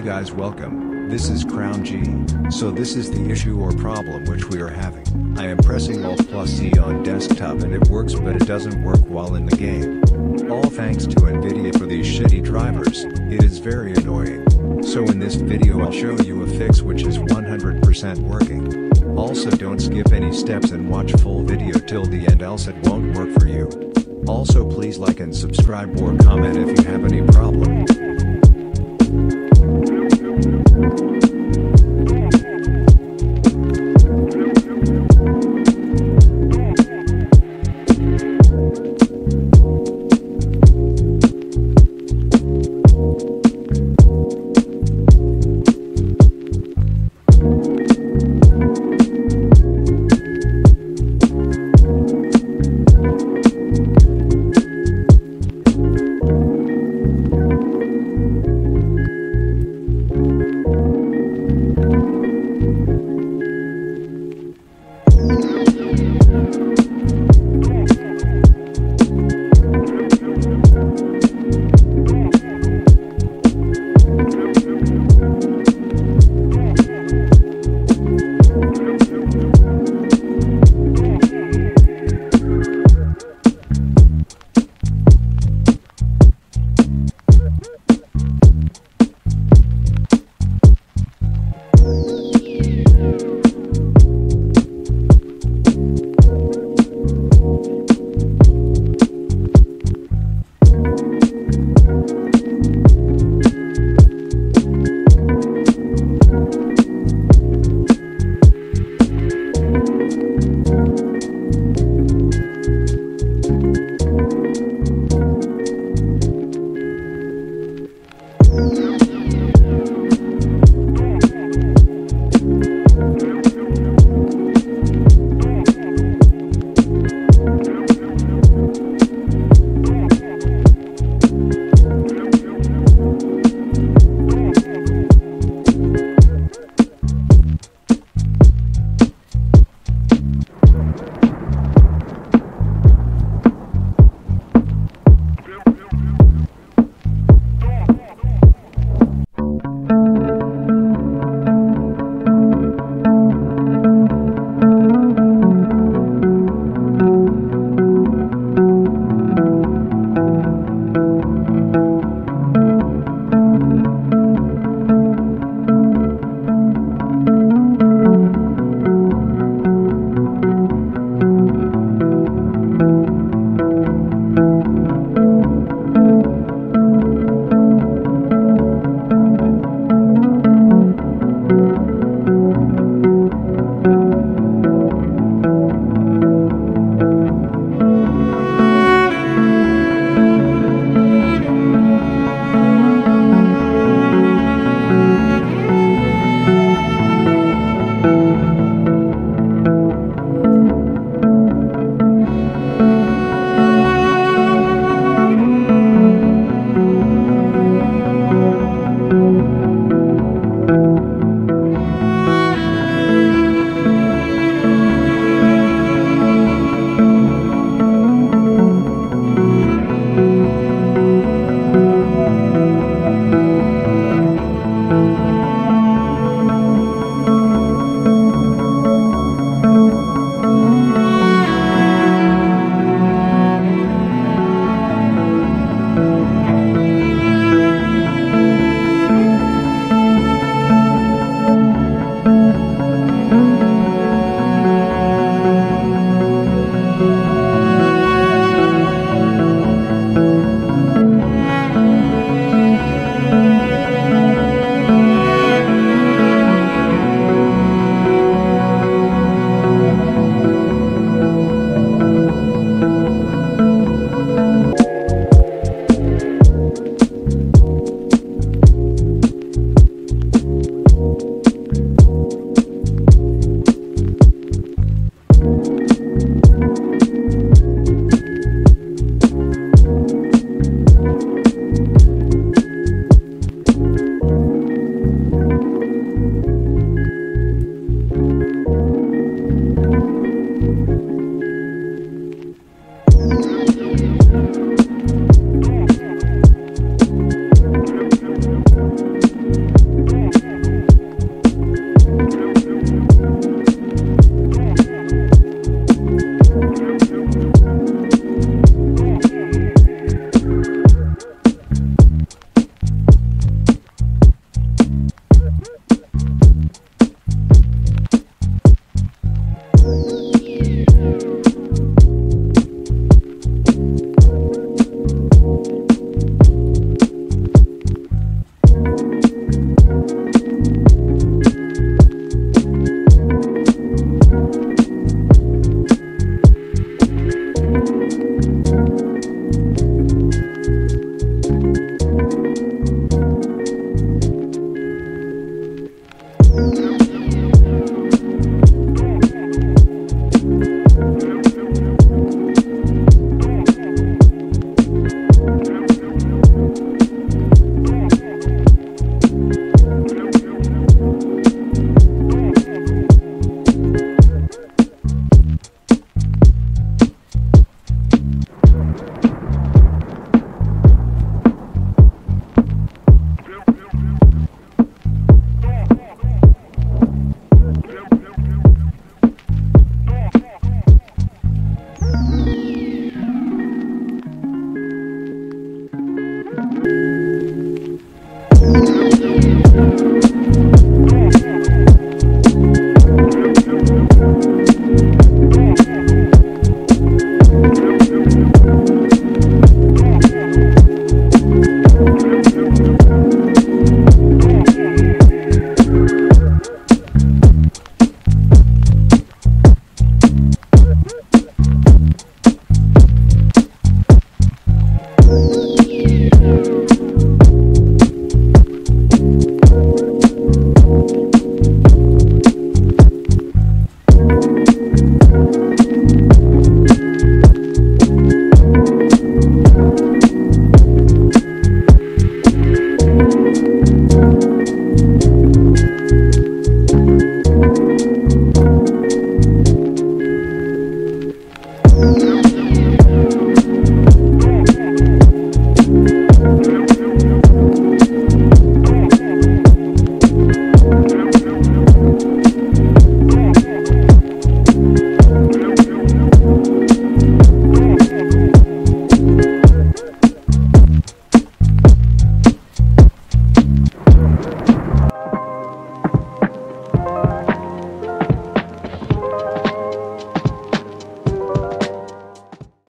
Hey guys welcome, this is Crown G. So this is the issue or problem which we are having. I am pressing Alt plus Z on desktop and it works but it doesn't work while in the game. All thanks to Nvidia for these shitty drivers, it is very annoying. So in this video I'll show you a fix which is 100% working. Also don't skip any steps and watch full video till the end else it won't work for you. Also please like and subscribe or comment if you have any problem.